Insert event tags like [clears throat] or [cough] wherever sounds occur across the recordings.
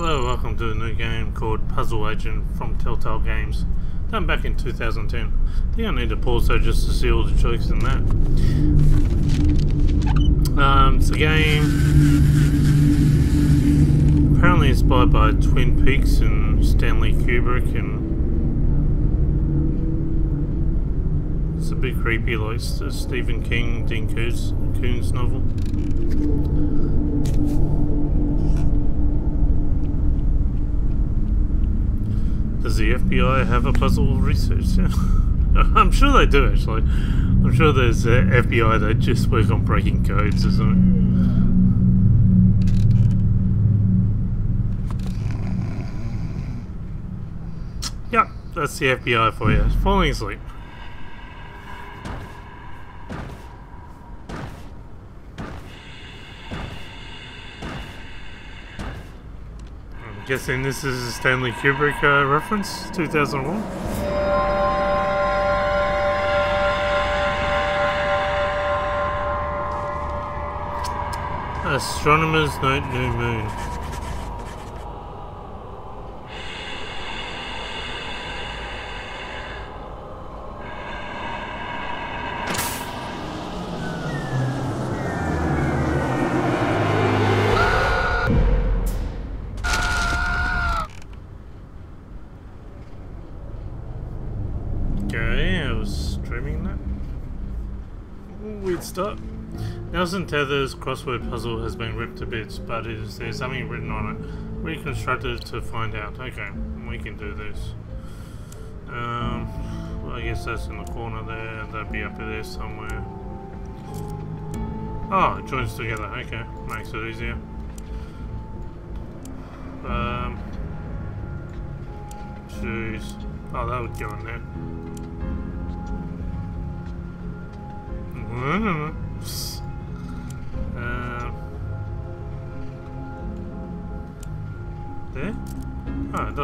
Hello, welcome to a new game called Puzzle Agent from Telltale Games, done back in 2010. I think I need to pause though just to see all the choices in that. Um, it's a game apparently inspired by Twin Peaks and Stanley Kubrick and it's a bit creepy like Stephen King, Dean Koontz, Koontz novel. Does the FBI have a puzzle research? [laughs] I'm sure they do actually. I'm sure there's a FBI that just work on breaking codes or something. Yep, that's the FBI for you. Falling asleep. Guessing this is a Stanley Kubrick uh, reference, 2001. Astronomers Note New Moon. Tether's crossword puzzle has been ripped to bits, but is there something written on it? Reconstructed to find out. Okay, we can do this. Um, well, I guess that's in the corner there. That'd be up there somewhere. Oh, it joins together. Okay, makes it easier. Um, jeez. Oh, that would go in there.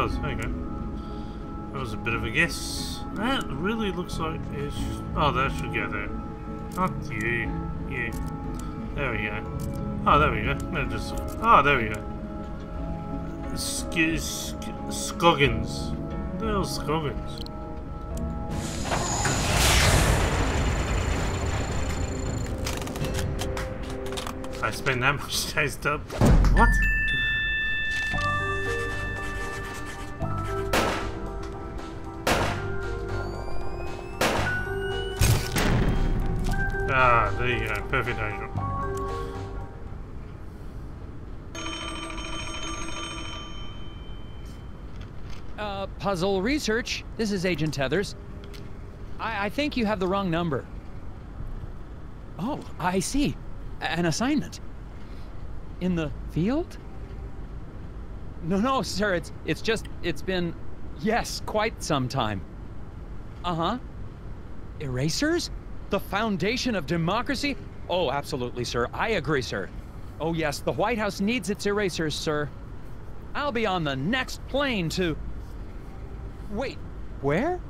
Does. Go. That was a bit of a guess. That really looks like Oh, that should go there. Not you. Yeah. There we go. Oh, there we go. Just... Oh, there we go. Sk Sk Scoggins. Hell's Scoggins? I spend that [laughs] much chased up. What? There you go. Perfect angel. Uh, puzzle research. This is Agent Tethers. I, I think you have the wrong number. Oh, I see an assignment. In the field? No, no, sir, it's, it's just, it's been, yes, quite some time. Uh-huh. Erasers? The foundation of democracy? Oh, absolutely, sir. I agree, sir. Oh, yes, the White House needs its erasers, sir. I'll be on the next plane to... Wait, where?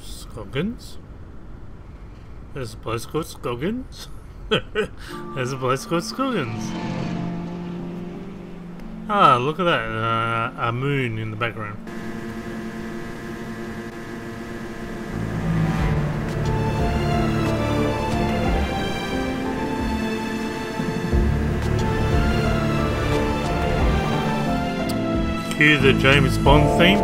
Scoggins? There's a place called Scoggins. [laughs] There's a place called Scoggins. Ah, look at that. Uh, a moon in the background. Cue the James Bond theme.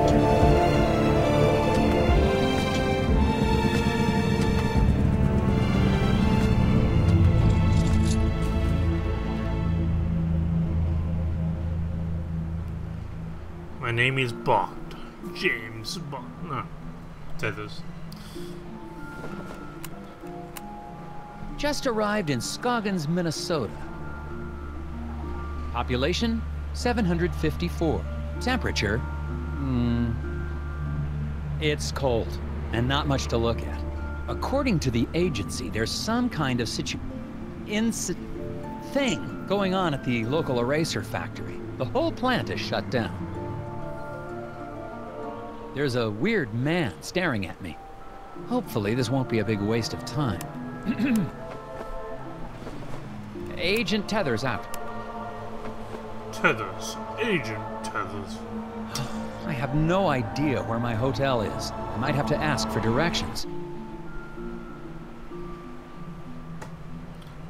My name is Bond. James Bond. No. Tethers. Just arrived in Scoggins, Minnesota. Population 754. Temperature? Hmm. It's cold, and not much to look at. According to the agency, there's some kind of situ... Inci thing going on at the local eraser factory. The whole plant is shut down. There's a weird man staring at me. Hopefully this won't be a big waste of time. [clears throat] Agent Tethers out. Tethers. Agent Tethers. [gasps] I have no idea where my hotel is. I might have to ask for directions.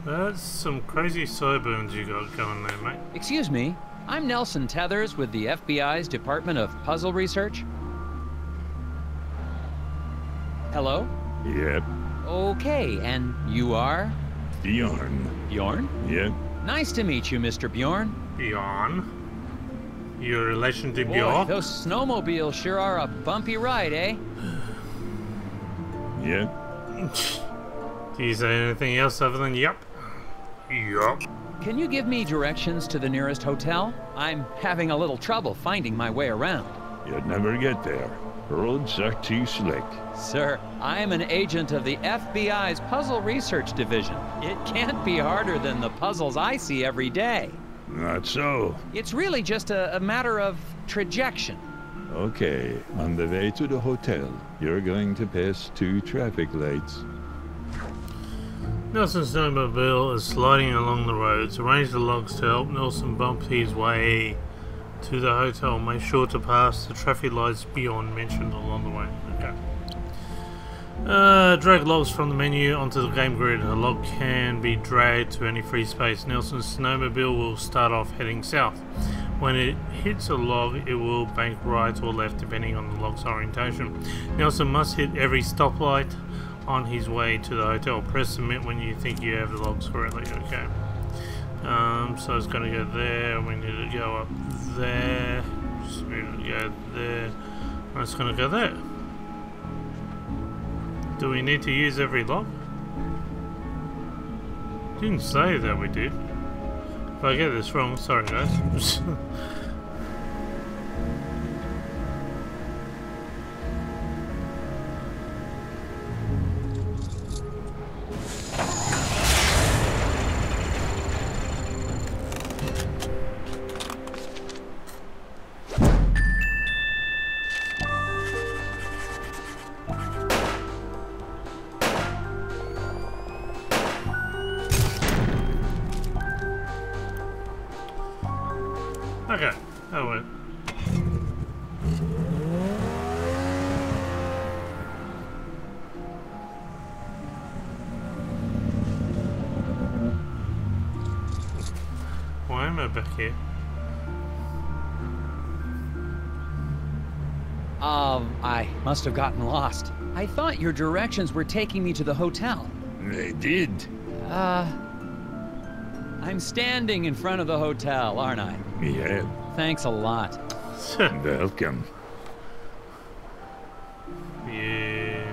That's some crazy sideburns you got going there, mate. Excuse me, I'm Nelson Tethers with the FBI's Department of Puzzle Research. Hello? Yep, Okay, and you are? Bjorn. Bjorn? Yep, Nice to meet you, Mr. Bjorn. Bjorn. Your relation to Boy, Bjorn? those snowmobiles sure are a bumpy ride, eh? yep. Do you say anything else other than yep? Yep. Can you give me directions to the nearest hotel? I'm having a little trouble finding my way around. You'd never get there. Roads are too slick. Sir, I'm an agent of the FBI's Puzzle Research Division. It can't be harder than the puzzles I see every day. Not so. It's really just a, a matter of trajection. Okay, on the way to the hotel, you're going to pass two traffic lights. Nelson's snowmobile is sliding along the roads. Arrange the logs to help Nelson bump his way to the hotel. Make sure to pass the traffic lights beyond mentioned along the way. Okay. Uh, drag logs from the menu onto the game grid. A log can be dragged to any free space. Nelson's snowmobile will start off heading south. When it hits a log, it will bank right or left depending on the log's orientation. Nelson must hit every stoplight on his way to the hotel. Press submit when you think you have the logs correctly. Okay. Um, so it's going to go there. We need to go up there. So we need to go there. It's going to go there. Do we need to use every lock? Didn't say that we did. If I get this wrong, sorry guys. [laughs] okay. Oh wait. Why am I back here? Um, I must have gotten lost. I thought your directions were taking me to the hotel. They did. Uh, I'm standing in front of the hotel, aren't I? Yeah, Thanks a lot. welcome. yeah.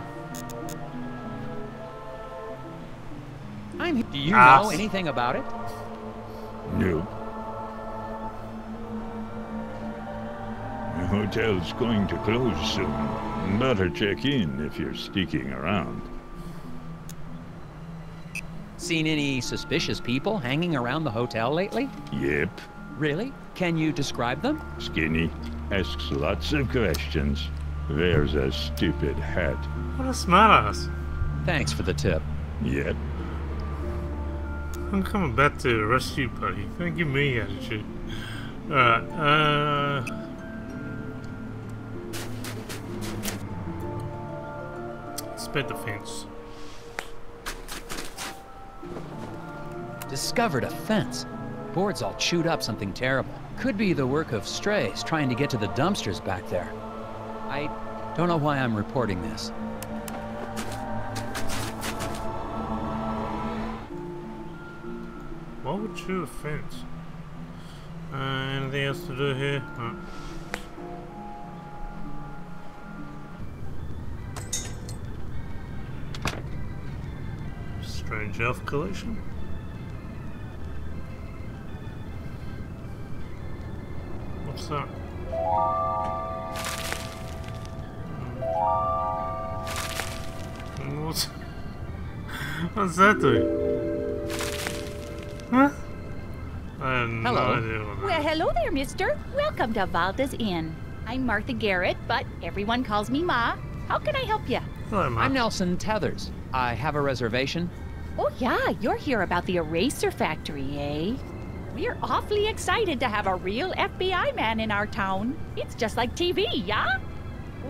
I'm. Do you Ah. know anything about it? Nope. The hotel's going to close soon. Better check in if you're sticking around. Seen any suspicious people hanging around the hotel lately? Yep, Really? Can you describe them? Skinny asks lots of questions. Wears a stupid hat. What a smartass. Thanks for the tip. Yep, I'm coming back to arrest you, buddy. Don't give me attitude. Alright, uh... Sped the fence. Discovered a fence. Boards all chewed up something terrible. Could be the work of strays trying to get to the dumpsters back there. I don't know why I'm reporting this. What would a fence? Uh, anything else to do here? Strange elf collection. What's that? Hmm. What's, [laughs] what's that do? Huh? I have no Hello. idea what Well, hello there, mister. Welcome to Valda's Inn. I'm Martha Garrett, but everyone calls me Ma. How can I help you? Hello, Mark. I'm Nelson Tethers. I have a reservation. Oh, yeah, you're here about the eraser factory, eh? We're awfully excited to have a real FBI man in our town. It's just like TV, yeah?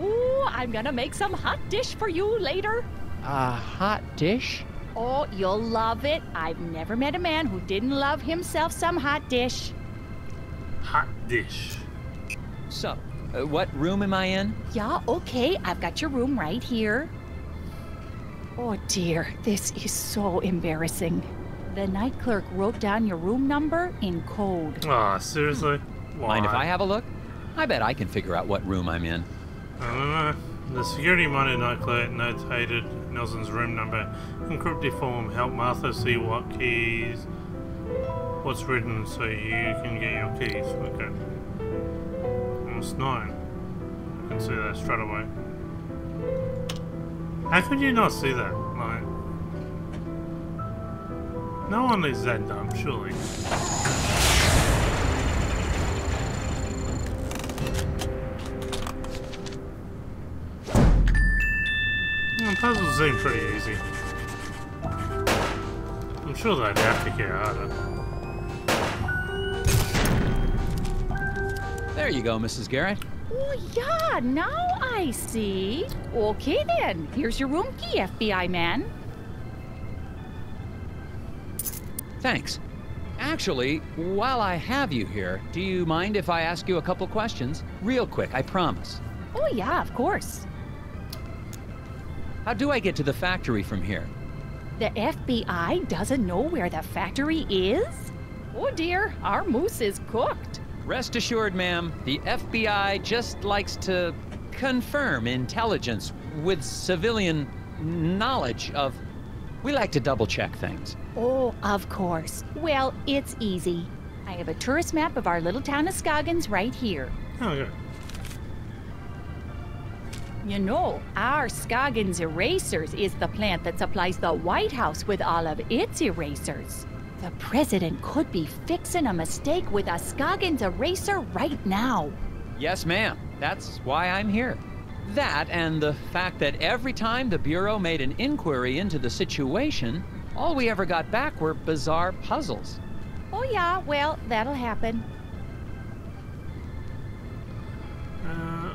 Ooh, I'm gonna make some hot dish for you later. A hot dish? Oh, you'll love it. I've never met a man who didn't love himself some hot dish. Hot dish. So, uh, what room am I in? Yeah, okay, I've got your room right here. Oh dear, this is so embarrassing. The night clerk wrote down your room number in code. Ah, seriously? Why? Mind if I have a look? I bet I can figure out what room I'm in. I. The security Monday night clerk notated Nelson's room number in cryptic form. Help Martha see what keys, what's written, so you can get your keys. Okay. Almost nine. I can see that straight away. How could you not see that? No one is that dumb, surely. Mm, puzzles seem pretty easy. I'm sure they'd have to get harder. There you go, Mrs. Garrett. Oh, yeah, now I see. Okay then, here's your room key, FBI man. Thanks. Actually, while I have you here, do you mind if I ask you a couple questions? Real quick, I promise. Oh, yeah, of course. How do I get to the factory from here? The FBI doesn't know where the factory is? Oh dear, our moose is cooked. Rest assured, ma'am, the FBI just likes to confirm intelligence with civilian knowledge of. We like to double check things. Oh, of course. Well, it's easy. I have a tourist map of our little town of Scoggins right here. Oh, yeah. You know, our Scoggins Erasers is the plant that supplies the White House with all of its erasers. The president could be fixing a mistake with a Scoggins eraser right now. Yes, ma'am. That's why I'm here. That and the fact that every time the Bureau made an inquiry into the situation, all we ever got back were bizarre puzzles. Oh, yeah, well, that'll happen. Uh,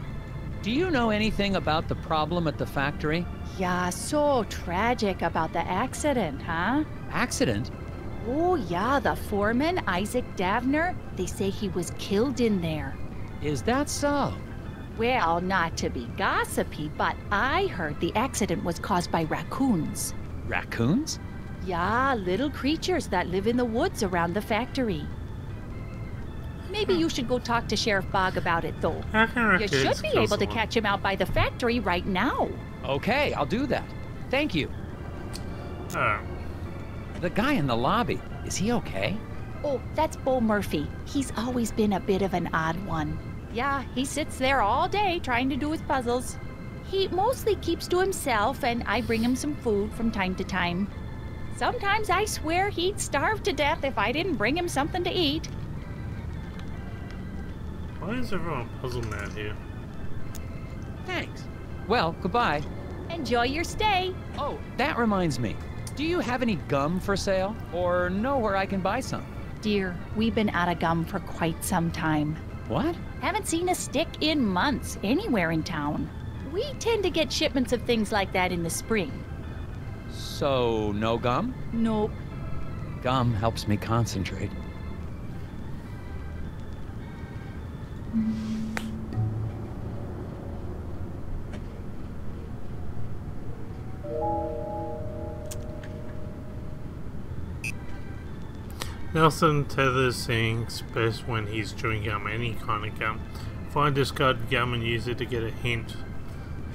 Do you know anything about the problem at the factory? Yeah, so tragic about the accident, huh? Accident? Oh, yeah, the foreman, Isaac Davner, they say he was killed in there. Is that so? Well, not to be gossipy, but I heard the accident was caused by raccoons. Raccoons? Yeah, little creatures that live in the woods around the factory. Maybe you should go talk to Sheriff Bob about it, though. how can You should be able to catch him out by the factory right now. Okay, I'll do that. Thank you. Oh, The guy in the lobby, is he okay? Oh, that's Bo Murphy. He's always been a bit of an odd one. Yeah, he sits there all day trying to do his puzzles. He mostly keeps to himself, and I bring him some food from time to time. Sometimes I swear he'd starve to death if I didn't bring him something to eat. why is everyone puzzle mad here? Thanks. Well, goodbye. Enjoy your stay. Oh, that reminds me. Do you have any gum for sale? Or know where I can buy some? Dear, we've been out of gum for quite some time. What? Haven't seen a stick in months anywhere in town. We tend to get shipments of things like that in the spring. So, no gum? Nope. Gum helps me concentrate. Nelson tethers things best when he's chewing gum, any kind of gum. Find discarded gum and use it to get a hint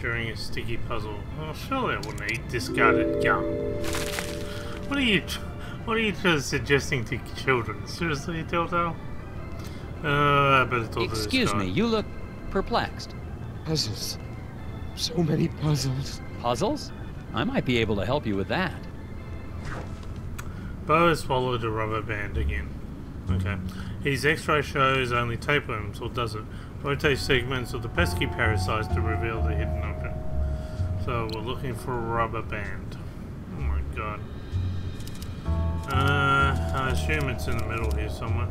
during a sticky puzzle. Oh, surely I wouldn't eat discarded gum. What are you, what are you just suggesting to children? Seriously, Telltale? Uh, I better talk to this Excuse guy. me, you look perplexed. Puzzles. So many puzzles. Puzzles? I might be able to help you with that. Bo has swallowed a rubber band again. Okay. His x-ray shows only tapeworms, or does it? Rotate segments of the pesky parasites to reveal the hidden object. So we're looking for a rubber band. Oh my god. Uh, I assume it's in the middle here somewhere.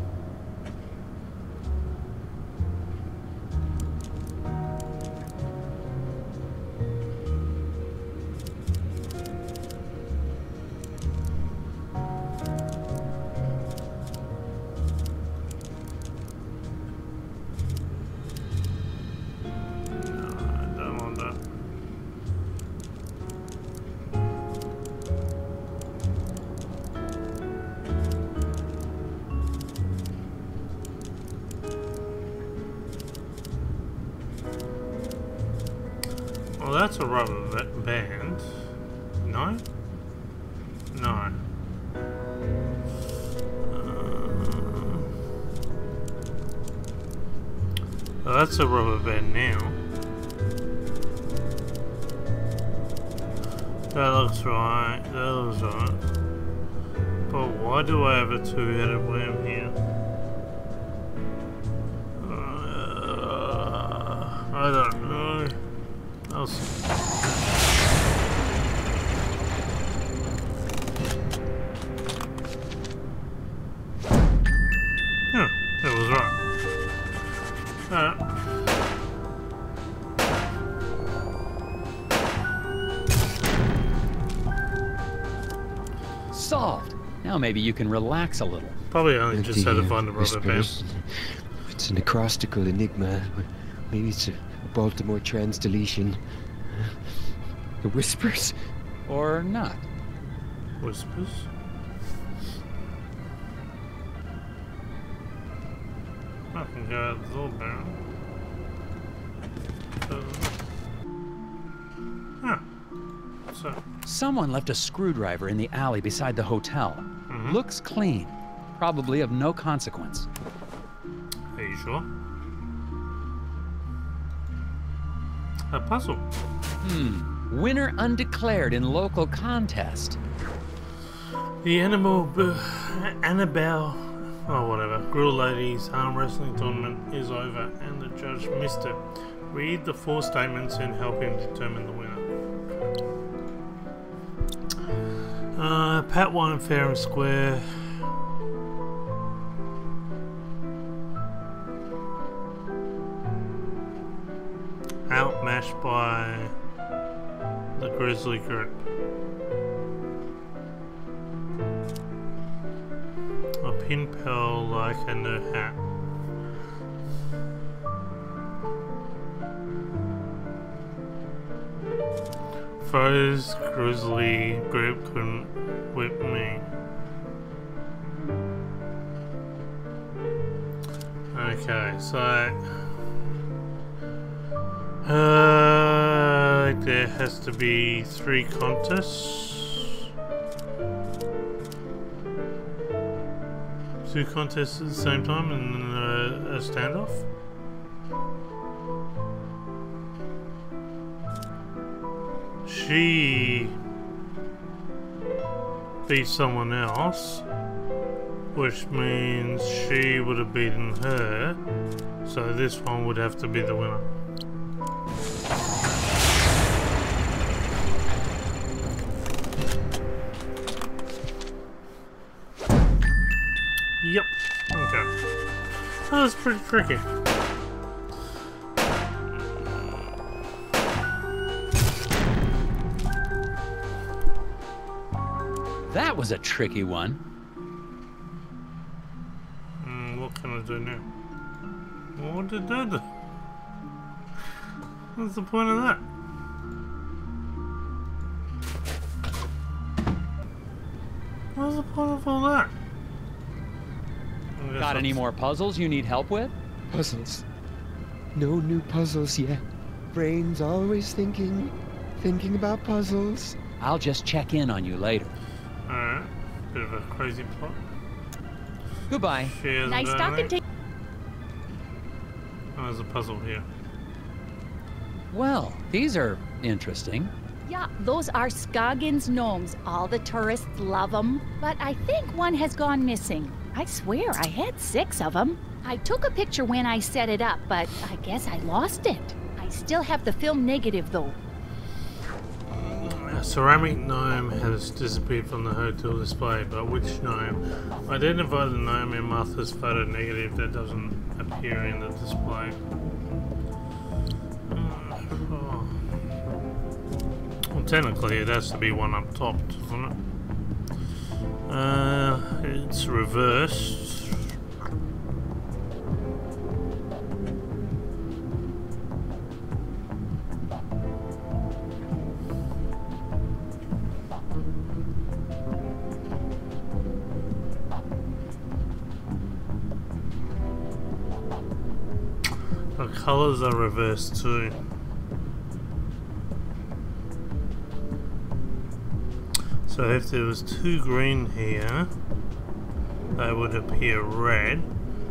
A rubber band now. That looks right. That looks right. But why do I have a two-headed worm here? Uh, I don't know. I'll see. Maybe you can relax a little. probably only just had to find a rubber band. whispers. It's an acrostical enigma. Maybe it's a Baltimore trans deletion. The whispers. Or not. Whispers. I can go out the door barrel. Uh, ah. So, Someone left a screwdriver in the alley beside the hotel. Looks clean. Probably of no consequence. are you sure? A puzzle. Hmm. Winner undeclared in local contest. The animal, b- Annabelle, oh whatever, Grill Ladies arm wrestling tournament is over and the judge missed it. Read the four statements and help him determine the winner. Uh, Pat won fair and square. Outmatched by the Grizzly group. A pin pal like a new hat. Froze Grizzly group couldn't whip me. Okay, so uh, there has to be three contests. Two contests at the same time and a standoff. She beat someone else, which means she would have beaten her, so this one would have to be the winner. Yep. Okay. That was pretty tricky. Was a tricky one. Mm, what can I do now? What did that do? What's the point of that? What's the point of all that? Got any more puzzles you need help with? Puzzles. No new puzzles yet. Brain's always thinking, thinking about puzzles. I'll just check in on you later. Alright. Bit of a crazy plot. Goodbye. She Nice talking anything. to Oh, there's a puzzle here. Well, these are interesting. Yeah, those are Scoggins gnomes. All the tourists love them. But I think one has gone missing. I swear I had six of them. I took a picture when I set it up, but I guess I lost it. I still have the film negative though. A ceramic gnome has disappeared from the hotel display, but which gnome? Identify the gnome in Martha's photo negative that doesn't appear in the display. Uh, oh. Well, technically it has to be one up top, doesn't it? Uh, it's reversed. Colours are reversed too. So if there was two green here, they would appear red,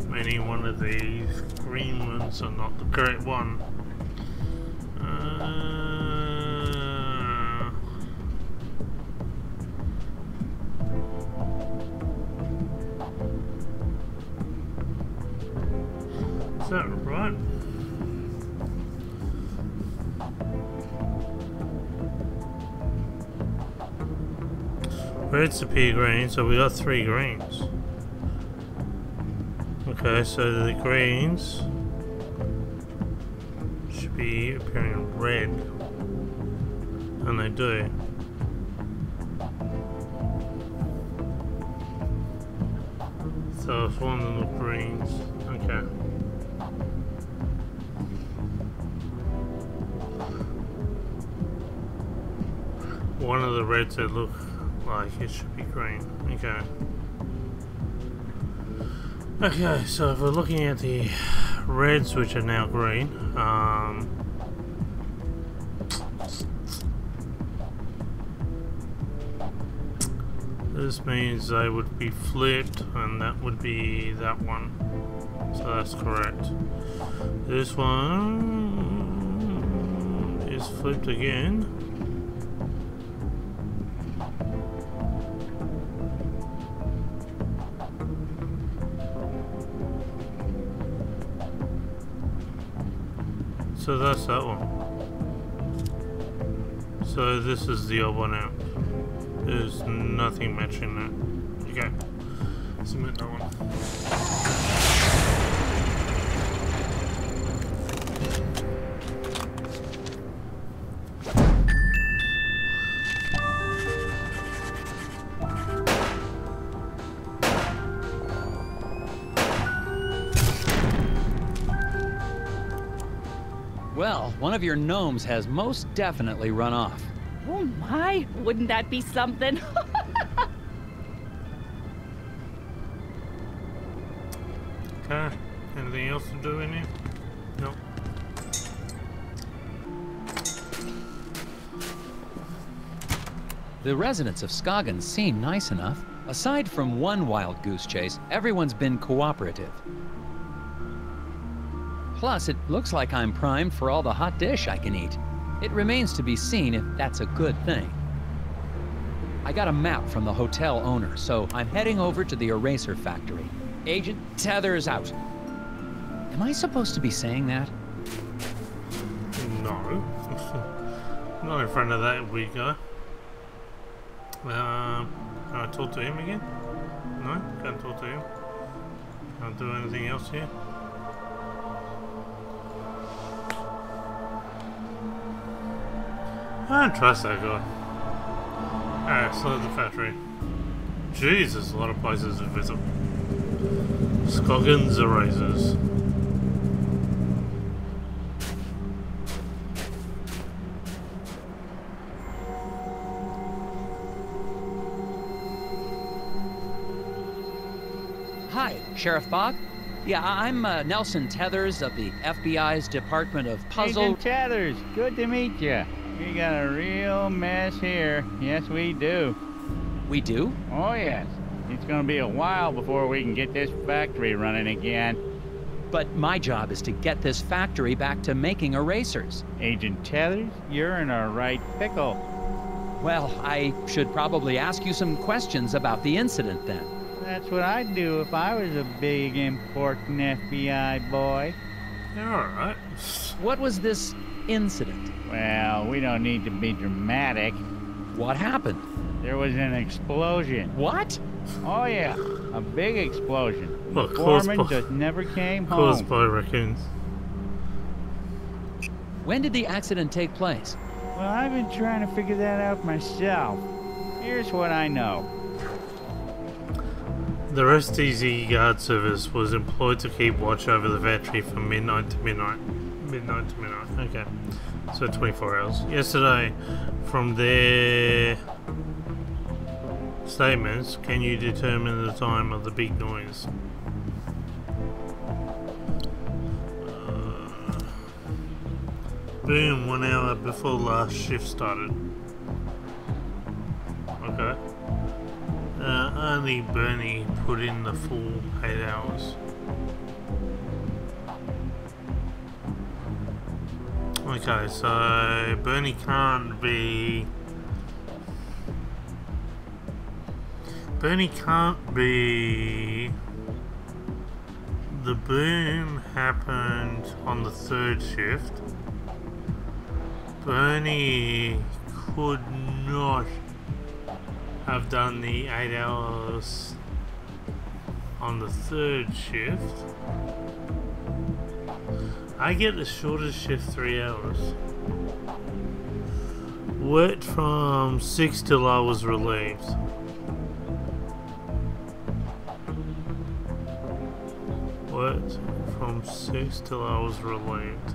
meaning one of these green ones are not the correct one. Red's pea green, so we got three greens. Okay, so the greens should be appearing red. And they do. So it's one of the greens. Okay. One of the reds that look like it should be green. Okay. Okay, so if we're looking at the reds which are now green, um, this means they would be flipped and that would be that one. So that's correct. This one is flipped again. This is the old one out. There's nothing matching that. Okay. Submit that one. Well, one of your gnomes has most definitely run off. Oh my, wouldn't that be something? [laughs] Okay. Anything else to do in here? Nope. The residents of Scoggins seem nice enough. Aside from one wild goose chase, everyone's been cooperative. Plus, it looks like I'm primed for all the hot dish I can eat. It remains to be seen if that's a good thing. I got a map from the hotel owner, so I'm heading over to the eraser factory. Agent Tether's out. Am I supposed to be saying that? No. [laughs] Not in front of that weak guy. Um, can I talk to him again? No? Can't talk to him. Can't do anything else here? I don't trust that guy. Alright, so the factory. Jesus, a lot of places to visit. Scoggins Erasers. Hi, Sheriff Bob. Yeah, I- I'm uh, Nelson Tethers of the FBI's Department of Puzzle. Agent Tethers, good to meet you. We got a real mess here. Yes, we do. We do? Oh, yes. It's gonna be a while before we can get this factory running again. But my job is to get this factory back to making erasers. Agent Tethers, you're in a right pickle. Well, I should probably ask you some questions about the incident then. That's what I'd do if I was a big, important FBI boy. Alright. What was this incident? Well, we don't need to be dramatic. What happened? There was an explosion. What? Oh yeah, a big explosion. Well, the caused foreman just never came home. Caused by raccoons. When did the accident take place? Well, I've been trying to figure that out myself. Here's what I know. The STZ guard service was employed to keep watch over the factory from midnight to midnight. Midnight to midnight, okay. So 24 hours. Yesterday, from their statements, can you determine the time of the big noise? Uh, boom, one hour before last shift started. Okay. Uh, only Bernie put in the full eight hours. Okay, so Bernie can't be. Bernie can't be. The boom happened on the third shift. Bernie could not have done the eight hours on the third shift. I get the shortest shift three hours. Worked from six till I was relieved. Worked from six till I was relieved.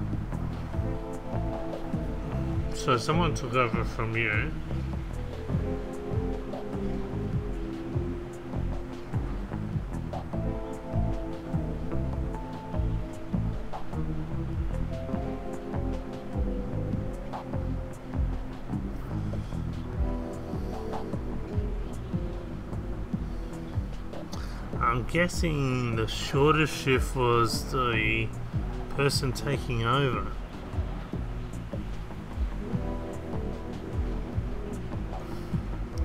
So someone took over from you. I'm guessing the shorter shift was the person taking over.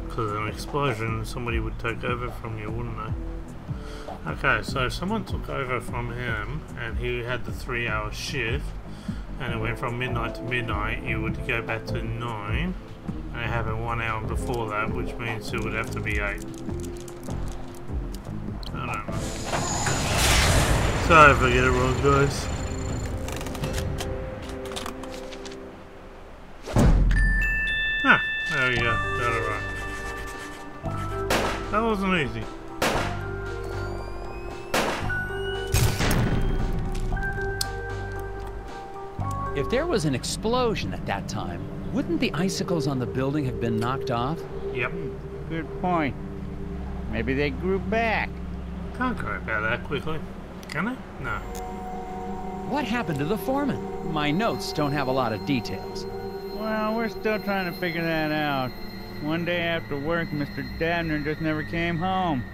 Because an explosion, somebody would take over from you, wouldn't they? Okay, so someone took over from him, and he had the three-hour shift, and it went from midnight to midnight, it would go back to 9, and it happened one hour before that, which means it would have to be 8. Sorry if I get it wrong, guys. Ah, there we go. Got it right. That wasn't easy. If there was an explosion at that time, wouldn't the icicles on the building have been knocked off? Yep. Good point. Maybe they grew back. Can't go about that quickly. Can I? No. What happened to the foreman? My notes don't have a lot of details. Well, we're still trying to figure that out. One day after work, Mr. Davner just never came home.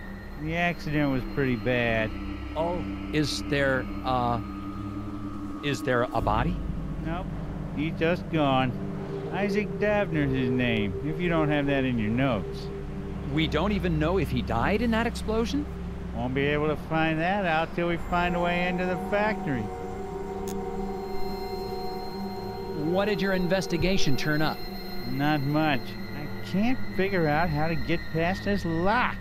The accident was pretty bad. Oh, is there, uh, is there a body? Nope, he's just gone. Isaac Davner's his name, if you don't have that in your notes. We don't even know if he died in that explosion? Won't be able to find that out till we find a way into the factory. What did your investigation turn up? Not much. I can't figure out how to get past this lock.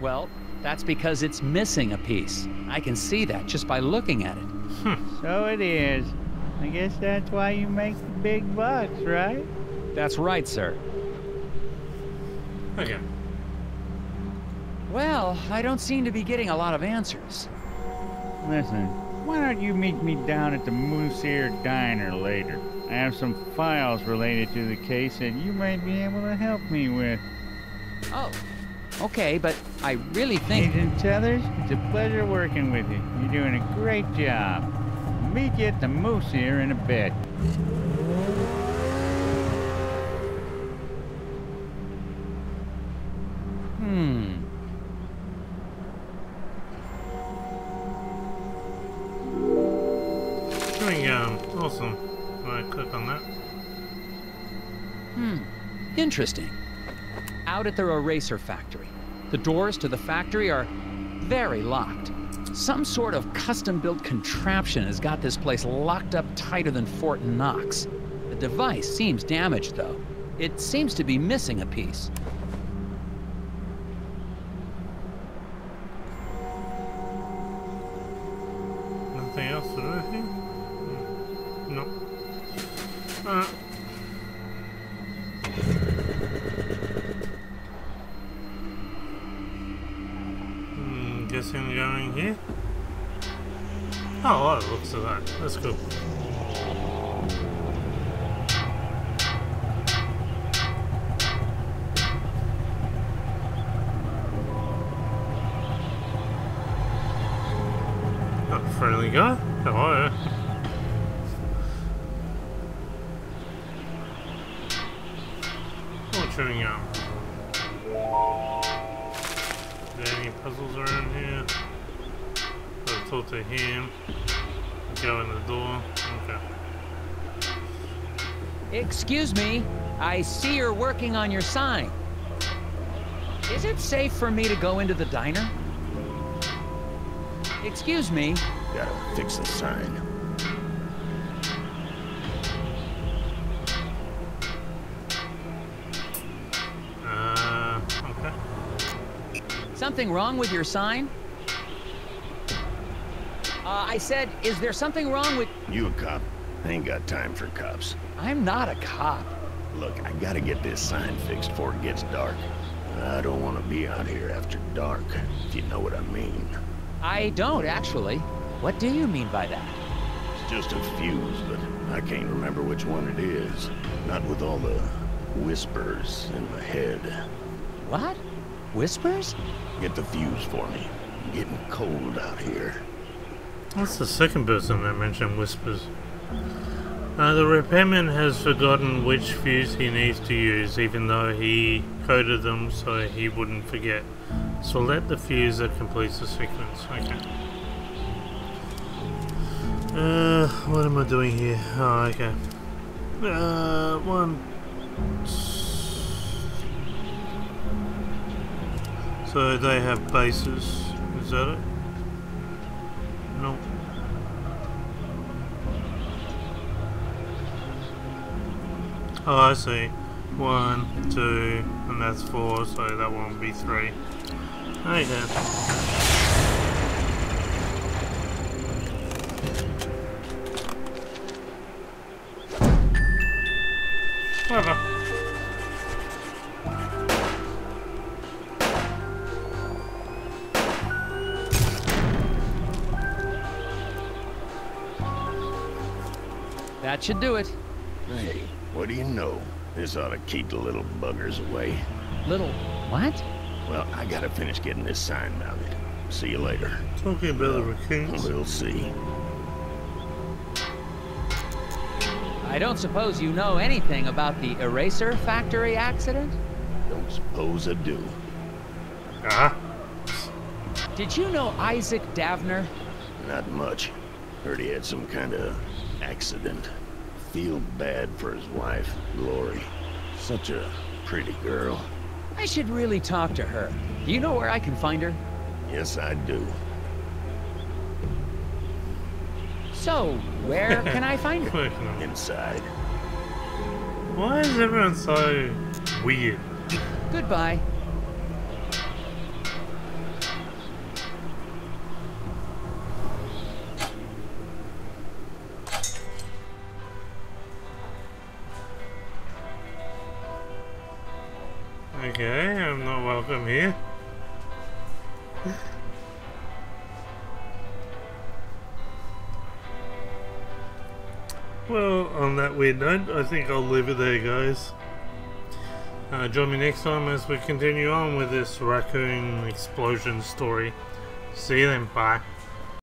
Well, that's because it's missing a piece. I can see that just by looking at it. Hmm. So it is. I guess that's why you make the big bucks, right? That's right, sir. Okay. Well, I don't seem to be getting a lot of answers. Listen, why don't you meet me down at the Moose Ear Diner later? I have some files related to the case that you might be able to help me with. Oh, okay, but I really think. Agent Tethers, it's a pleasure working with you. You're doing a great job. Meet you at the Moose Ear in a bit. Interesting. Out at their eraser factory. The doors to the factory are very locked. Some sort of custom built contraption has got this place locked up tighter than Fort Knox. The device seems damaged, though. It seems to be missing a piece. Nothing else do here? Hmm. No. Alright. Guessing going here? Oh, that looks at that. That's cool. Not friendly guy. Excuse me, I see you're working on your sign. Is it safe for me to go into the diner? Excuse me, Gotta fix the sign. Uh, okay. something wrong with your sign? Uh, I said, is there something wrong with... You a cop? I ain't got time for cops. I'm not a cop. Look, I gotta get this sign fixed before it gets dark. I don't want to be out here after dark, if you know what I mean. I don't, actually. What do you mean by that? It's just a fuse, but I can't remember which one it is. Not with all the whispers in my head. What? Whispers? Get the fuse for me. I'm getting cold out here. That's the second person that mentioned whispers. Uh, the repairman has forgotten which fuse he needs to use, even though he coded them so he wouldn't forget. Select the fuse that completes the sequence. Okay. Uh, what am I doing here? Oh, okay. Uh, one. So they have bases. Is that it? Oh, I see. One, two, and that's four, so that one would be three. Okay. Whatever. That should do it. Hey, what do you know? This ought to keep the little buggers away. Little... what? Well, I gotta finish getting this sign mounted. See you later. Talking about the raccoons. We'll see. I don't suppose you know anything about the eraser factory accident? Don't suppose I do. Huh? Did you know Isaac Davner? Not much. Heard he had some kind of accident. Feel bad for his wife, Lori. Such a pretty girl. I should really talk to her. Do you know where I can find her? Yes, I do. So, where can I find her? Working on it. Inside. Why is everyone so weird? Goodbye. Here. well, on that weird note, I think I'll leave it there, guys. Uh, join me next time as we continue on with this raccoon explosion story. See you then, bye.